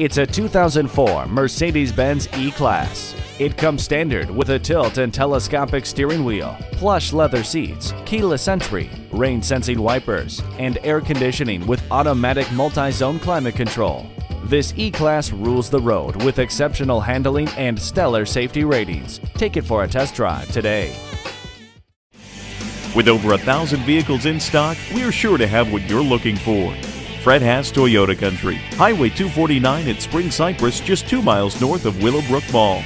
It's a 2004 Mercedes-Benz E-Class. It comes standard with a tilt and telescopic steering wheel, plush leather seats, keyless entry, rain-sensing wipers, and air conditioning with automatic multi-zone climate control. This E-Class rules the road with exceptional handling and stellar safety ratings. Take it for a test drive today. With over a thousand vehicles in stock, we are sure to have what you're looking for. Fred Haas Toyota Country, Highway 249 at Spring Cypress, just two miles north of Willowbrook Mall.